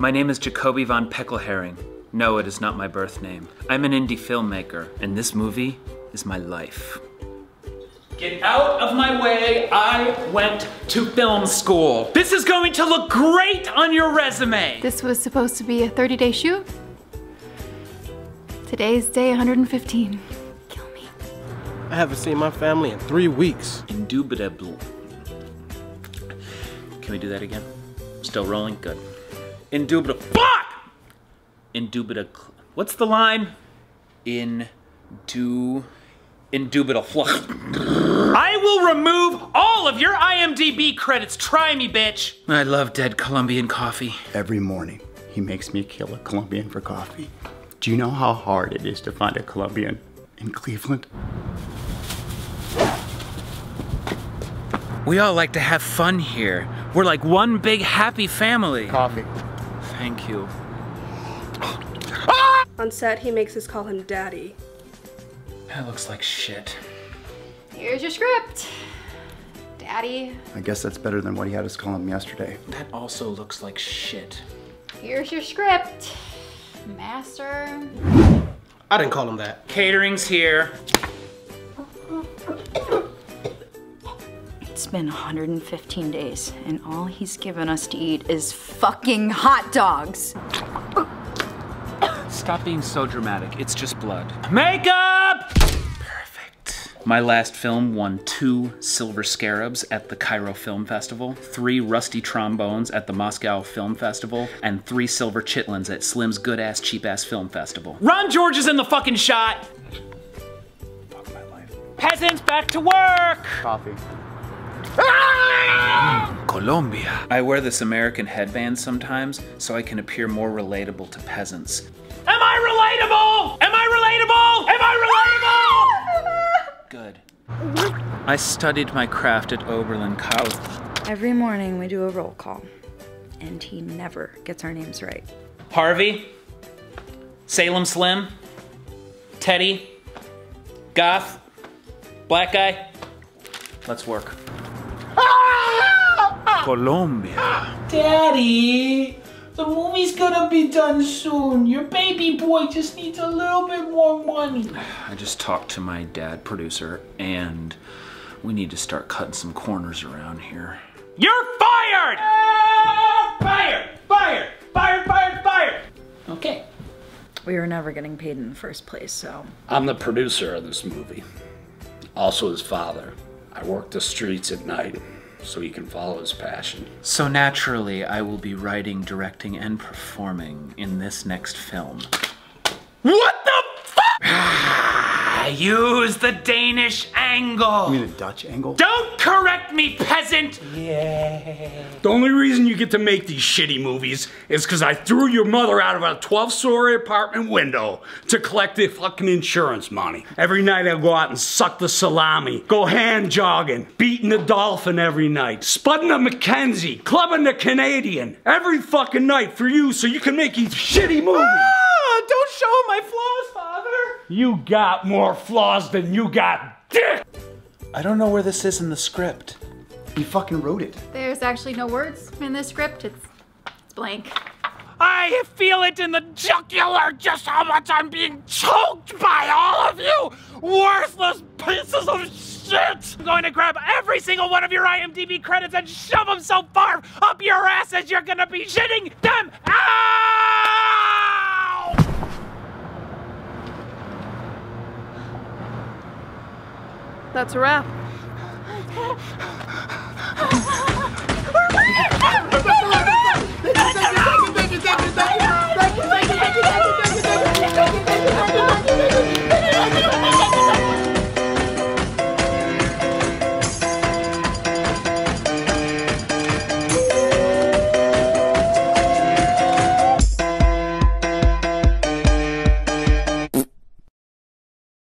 My name is Jacoby von Peckelherring. No, it is not my birth name. I'm an indie filmmaker, and this movie is my life. Get out of my way. I went to film school. This is going to look great on your resume. This was supposed to be a 30 day shoot. Today's day 115. Kill me. I haven't seen my family in three weeks. Indubitable. Can we do that again? Still rolling? Good. Indubitable. Fuck! Indubitable. What's the line? In do. Indubitable. I will remove all of your IMDb credits. Try me, bitch. I love dead Colombian coffee. Every morning, he makes me kill a Colombian for coffee. Do you know how hard it is to find a Colombian in Cleveland? We all like to have fun here. We're like one big happy family. Coffee. Thank you. On set, he makes us call him Daddy. That looks like shit. Here's your script. Daddy, I guess that's better than what he had us call him yesterday. That also looks like shit. here's your script. Master. I didn't call him that. Catering's here. It's been 115 days, and all he's given us to eat is fucking hot dogs. Stop being so dramatic. It's just blood. Makeup! Perfect. My last film won two Silver Scarabs at the Cairo Film Festival, three Rusty Trombones at the Moscow Film Festival, and three Silver Chitlins at Slim's Good Ass Cheap Ass Film Festival. Ron George is in the fucking shot! Fuck my life. Peasants, back to work! Coffee. Colombia. I wear this American headband sometimes so I can appear more relatable to peasants. Am I relatable? Am I relatable? Am I relatable? Good. I studied my craft at Oberlin College. Every morning we do a roll call, and he never gets our names right. Harvey, Salem Slim, Teddy, Goth, Black Guy. Let's work. Colombia. Daddy, the movie's gonna be done soon. Your baby boy just needs a little bit more money. I just talked to my dad, producer, and we need to start cutting some corners around here. You're fired! Ah, fired! Fired! Fired! Fired! Fired! Okay. We were never getting paid in the first place, so. I'm the producer of this movie, also his father. I work the streets at night so he can follow his passion. So naturally, I will be writing, directing, and performing in this next film. What the fuck? Use the Danish angle. You mean a Dutch angle? Don't correct me, peasant! Yeah. The only reason you get to make these shitty movies is because I threw your mother out of a 12 story apartment window to collect the fucking insurance money. Every night I go out and suck the salami, go hand jogging, beating the dolphin every night, spudding the Mackenzie, clubbing the Canadian, every fucking night for you so you can make these shitty movies. Ah, don't show my flaws, father. You got more flaws than you got dick! I don't know where this is in the script. He fucking wrote it. There's actually no words in this script. It's, it's blank. I feel it in the jugular just how much I'm being choked by all of you worthless pieces of shit! I'm going to grab every single one of your IMDb credits and shove them so far up your asses you're gonna be shitting them out! That's a wrap.